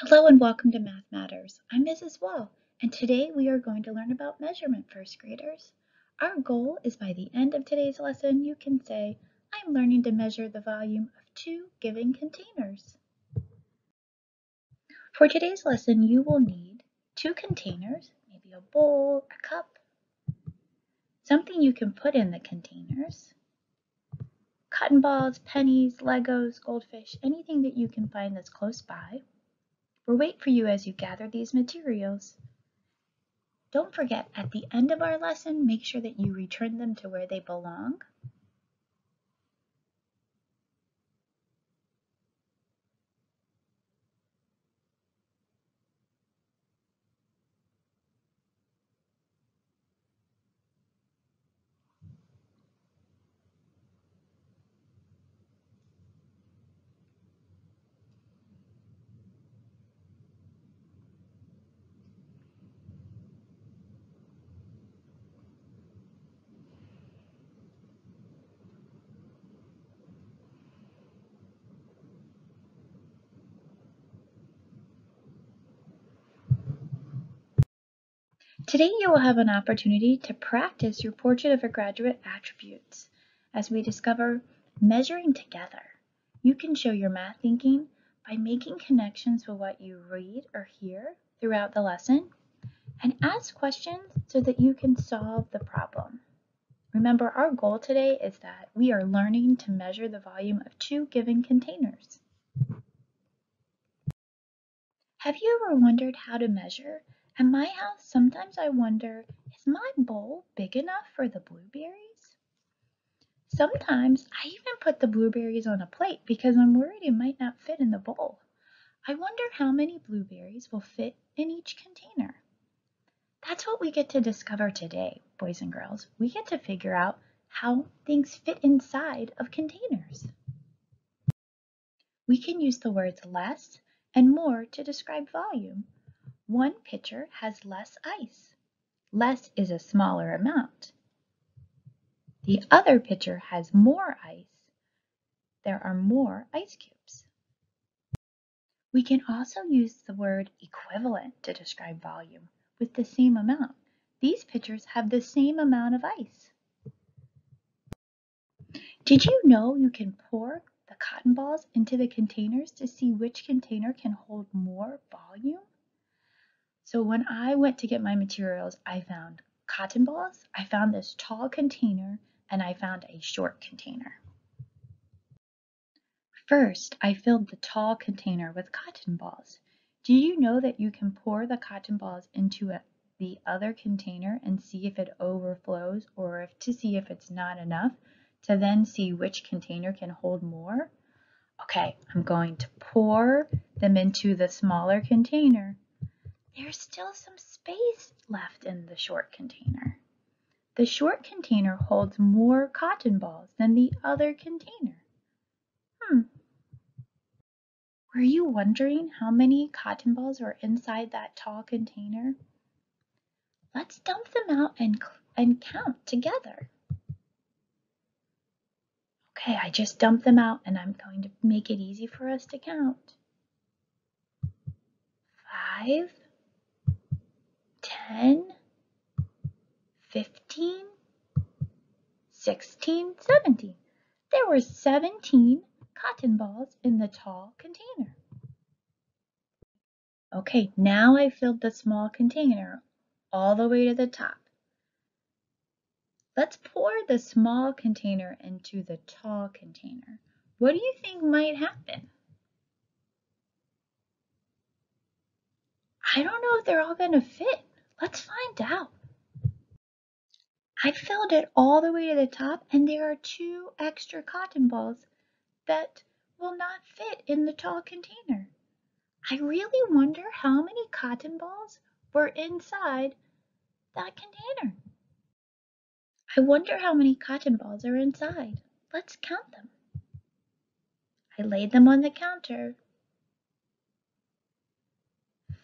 Hello and welcome to Math Matters. I'm Mrs. Wall, and today we are going to learn about measurement, first graders. Our goal is by the end of today's lesson, you can say, I'm learning to measure the volume of two given containers. For today's lesson, you will need two containers, maybe a bowl, a cup, something you can put in the containers, cotton balls, pennies, Legos, goldfish, anything that you can find that's close by. We'll wait for you as you gather these materials. Don't forget, at the end of our lesson, make sure that you return them to where they belong. Today you will have an opportunity to practice your portrait of a graduate attributes as we discover measuring together. You can show your math thinking by making connections with what you read or hear throughout the lesson and ask questions so that you can solve the problem. Remember, our goal today is that we are learning to measure the volume of two given containers. Have you ever wondered how to measure at my house, sometimes I wonder, is my bowl big enough for the blueberries? Sometimes I even put the blueberries on a plate because I'm worried it might not fit in the bowl. I wonder how many blueberries will fit in each container. That's what we get to discover today, boys and girls. We get to figure out how things fit inside of containers. We can use the words less and more to describe volume. One pitcher has less ice. Less is a smaller amount. The other pitcher has more ice. There are more ice cubes. We can also use the word equivalent to describe volume with the same amount. These pitchers have the same amount of ice. Did you know you can pour the cotton balls into the containers to see which container can hold more volume? So when I went to get my materials, I found cotton balls, I found this tall container, and I found a short container. First, I filled the tall container with cotton balls. Do you know that you can pour the cotton balls into a, the other container and see if it overflows or if to see if it's not enough to then see which container can hold more? Okay, I'm going to pour them into the smaller container there's still some space left in the short container. The short container holds more cotton balls than the other container. Hmm. Were you wondering how many cotton balls are inside that tall container? Let's dump them out and, and count together. Okay, I just dumped them out and I'm going to make it easy for us to count. Five, 10, 15, 16, 17. There were 17 cotton balls in the tall container. Okay, now I filled the small container all the way to the top. Let's pour the small container into the tall container. What do you think might happen? I don't know if they're all going to fit. Let's find out. I filled it all the way to the top and there are two extra cotton balls that will not fit in the tall container. I really wonder how many cotton balls were inside that container. I wonder how many cotton balls are inside. Let's count them. I laid them on the counter.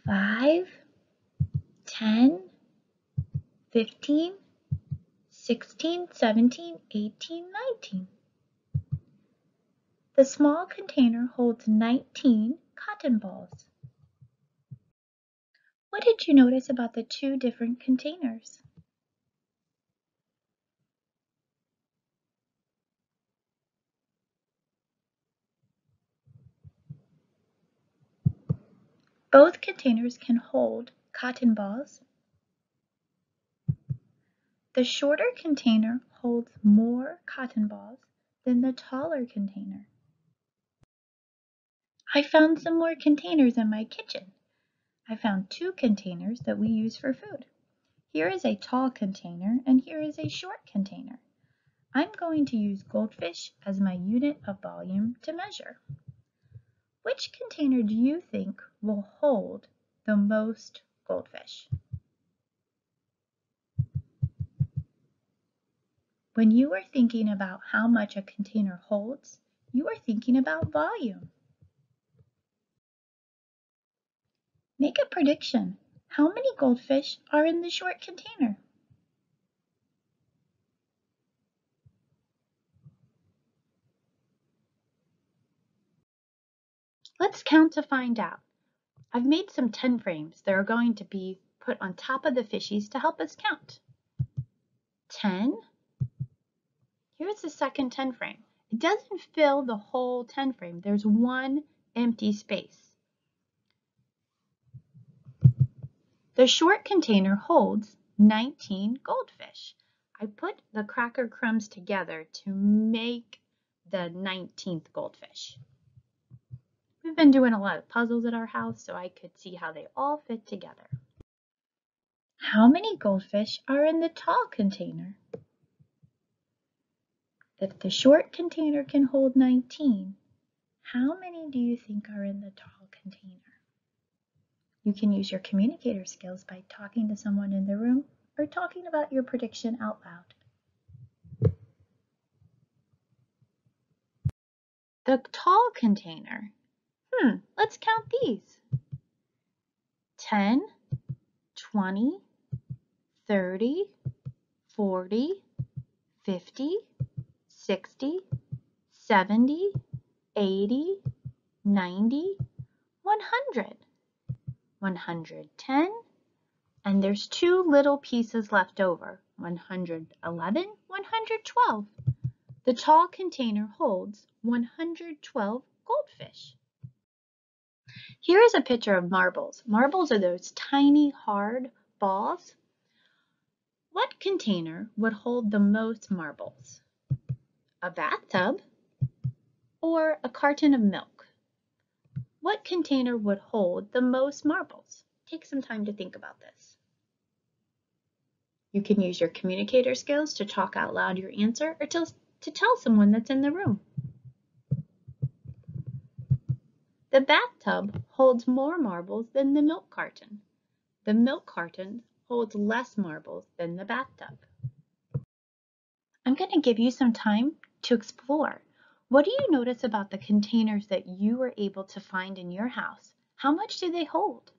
Five, 10, 15, 16, 17, 18, 19. The small container holds 19 cotton balls. What did you notice about the two different containers? Both containers can hold cotton balls. The shorter container holds more cotton balls than the taller container. I found some more containers in my kitchen. I found two containers that we use for food. Here is a tall container and here is a short container. I'm going to use goldfish as my unit of volume to measure. Which container do you think will hold the most goldfish? When you are thinking about how much a container holds, you are thinking about volume. Make a prediction. How many goldfish are in the short container? Let's count to find out. I've made some 10 frames that are going to be put on top of the fishies to help us count. 10. Here's the second 10 frame. It doesn't fill the whole 10 frame. There's one empty space. The short container holds 19 goldfish. I put the cracker crumbs together to make the 19th goldfish. We've been doing a lot of puzzles at our house, so I could see how they all fit together. How many goldfish are in the tall container? If the short container can hold 19, how many do you think are in the tall container? You can use your communicator skills by talking to someone in the room or talking about your prediction out loud. The tall container Hmm, let's count these. 10, 20, 30, 40, 50, 60, 70, 80, 90, 100. 110, and there's two little pieces left over, 111, 112. The tall container holds 112 goldfish. Here is a picture of marbles. Marbles are those tiny, hard balls. What container would hold the most marbles? A bathtub or a carton of milk? What container would hold the most marbles? Take some time to think about this. You can use your communicator skills to talk out loud your answer or to, to tell someone that's in the room. The bathtub holds more marbles than the milk carton. The milk carton holds less marbles than the bathtub. I'm going to give you some time to explore. What do you notice about the containers that you were able to find in your house? How much do they hold?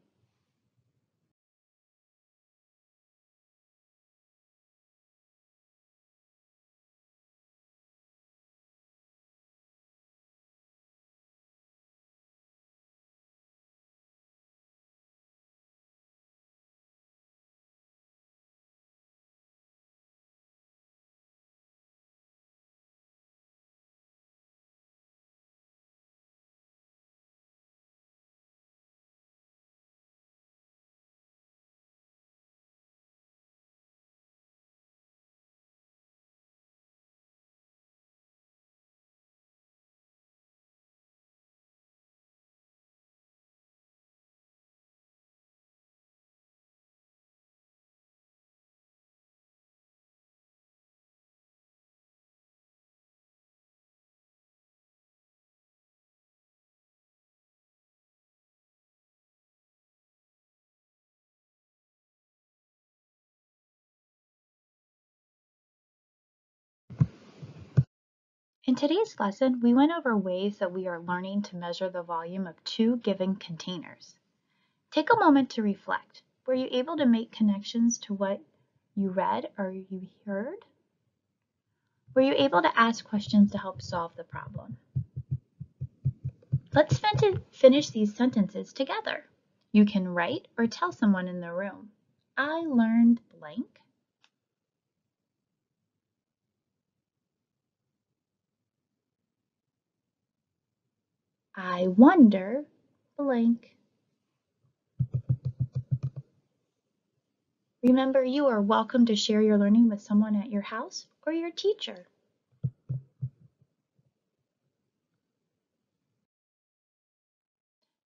In today's lesson, we went over ways that we are learning to measure the volume of two given containers. Take a moment to reflect. Were you able to make connections to what you read or you heard? Were you able to ask questions to help solve the problem? Let's finish these sentences together. You can write or tell someone in the room. I learned blank. I wonder blank. Remember, you are welcome to share your learning with someone at your house or your teacher.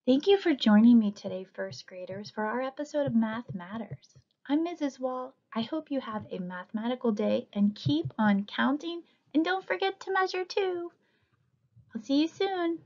Thank you for joining me today, first graders, for our episode of Math Matters. I'm Mrs. Wall. I hope you have a mathematical day and keep on counting and don't forget to measure too. I'll see you soon.